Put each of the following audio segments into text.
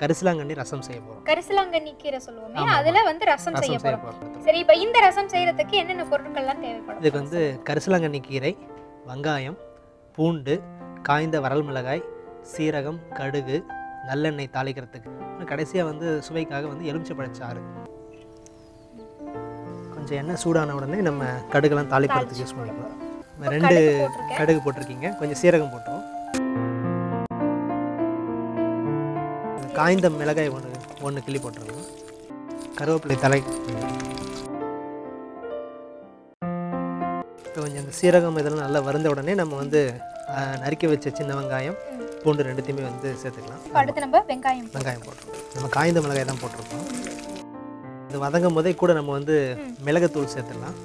கரிசலாங்கண்ணி ரசம் செய்ய போகிறோம் கரிசலாங்கண்ணி கீரை சொல்லுவோமே அதுல வந்து ரசம் செய்ய போறோம். சரி இப்போ இந்த ரசம் செய்யறதுக்கு என்னென்ன பொருட்கள்லாம் தேவைப்படும்? இதுக்கு வந்து கரிசலாங்கண்ணி கீரை வெங்காயம் பூண்டு காய்ந்த வரல் மிளகாய் சீரகம் கடுகு நல்லெண்ணெய் தாளிக்கிறதுக்கு. கடைசியாக வந்து சுவைக்காக வந்து எலுமிச்சைப்பழச்சாறு கொஞ்சம் எண்ணெய் சூடான உடனே நம்ம கடுகெல்லாம் தாளிக்கிறதுக்கு யூஸ் பண்ணிக்கலாம். ரெண்டு. கடுகு போட்டிருக்கீங்க. கொஞ்சம் சீரகம் போட்டுருவோம். காய்ந்த மிளகாய் ஒன்று ஒன்று கிள்ளி போட்டுருவோம் கருவேப்பிலை தலை இப்போ கொஞ்சம் இந்த சீரகம் இதெல்லாம் நல்லா வறுந்த உடனே நம்ம வந்து நறுக்கி வச்ச சின்ன வெங்காயம். பூண்டு ரெண்டுத்தையுமே வந்து சேர்த்துக்கலாம். அடுத்து நம்ம வெங்காயம். வெங்காயம் போட்டுருக்கோம் நம்ம காய்ந்த மிளகாய் தான் போட்டிருக்கோம். இது வதங்கும் போதே கூட நம்ம வந்து மிளகுத்தூள் சேர்த்துடலாம்.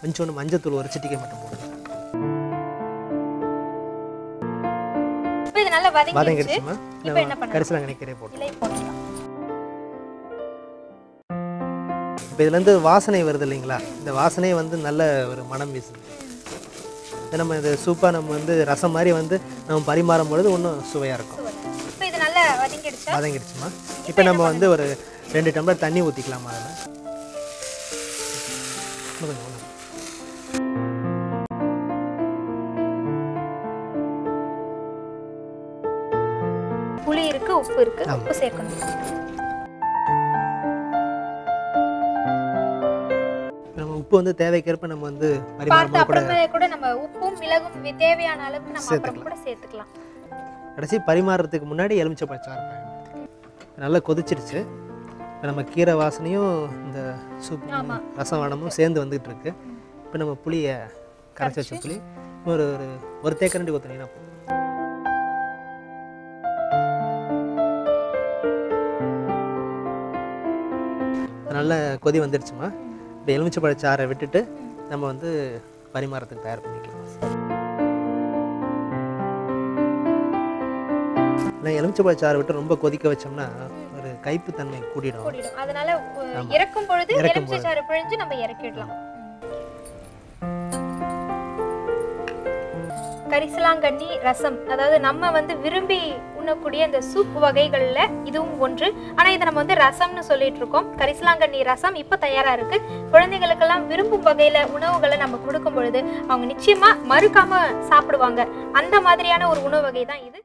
கொஞ்சோண்டு மஞ்சத்தூள் ஒரு சிட்டிக்கை மட்டும் போடுங்க நல்லா வதங்கிடுச்சு இப்போ என்ன பண்ணலாம் கரிசலாங்கண்ணி கீரை போட்டு. இலை போடலாம் இப்போ இதுலேருந்து வாசனை வருது இல்லைங்களா? இந்த வாசனையே வந்து நல்ல ஒரு மனம் வீசுது. நம்ம இது சூப்பாக நம்ம வந்து ரசம் மாதிரி வந்து நம்ம பரிமாறும் பொழுது இன்னும் சுவையாக இருக்கும். இப்போ இது நல்லா வதங்கிடுச்சா? வதங்கிடுச்சுமா? இப்போ நம்ம வந்து ஒரு ரெண்டு டம்ளர் தண்ணி ஊற்றிக்கலாமா அதில்? புளி இருக்கு உப்பு இருக்கு. உப்பு சேர்க்கணும். நம்ம உப்பு வந்து தேவைக்கேற்ப நம்ம வந்து பார்த்து கூட அப்புறமே கூட நம்ம உப்பும் மிளகும் தேவையான அளவுக்கு நம்ம அப்புறம் கூட சேர்த்துக்கலாம். கடைசி பரிமாறுறதுக்கு முன்னாடி எலுமிச்சை பழச்சாறு நல்லா கொதிச்சிருச்சு. இப்போ நம்ம கீரை வாசனையும் இந்த சூப். ரசம் வடமும் சேர்ந்து வந்துகிட்டு இருக்கு. இப்போ நம்ம புளியை கரைச்சி வச்ச புளி ஒரு ஒரு ஒரு தேக்கரண்டி ஊற்றினீங்கன்னா நல்ல கொதி வந்துடுச்சுமா இப்போ எலுமிச்சை பழச்சாறை விட்டுட்டு நம்ம வந்து பரிமாறத்துக்கு தயார் பண்ணிக்கலாம். நான் எலுமிச்சை சாறு விட்டு ரொம்ப கொதிக்க வச்சோம்னா ஒரு கைப்புத்தன்மை கூடிடும். கூடிடும். அதனால இறக்கும் பொழுது இறக்கும் எலுமிச்சை சாறு பிழிஞ்சு நம்ம இறக்கிடலாம். கரிசலாங்கண்ணி ரசம். அதாவது நம்ம வந்து விரும்பி உண்ணக்கூடிய இந்த சூப் வகைகளில் இதுவும் ஒன்று. ஆனால் இதை நம்ம வந்து ரசம்னு சொல்லிட்டு இருக்கோம். கரிசலாங்கண்ணி ரசம் இப்போ தயாராக இருக்கு. குழந்தைகளுக்கெல்லாம் விரும்பும் வகையில உணவுகளை நம்ம கொடுக்கும் பொழுது அவங்க நிச்சயமா மறுக்காம சாப்பிடுவாங்க. அந்த மாதிரியான ஒரு உணவு வகை தான் இது.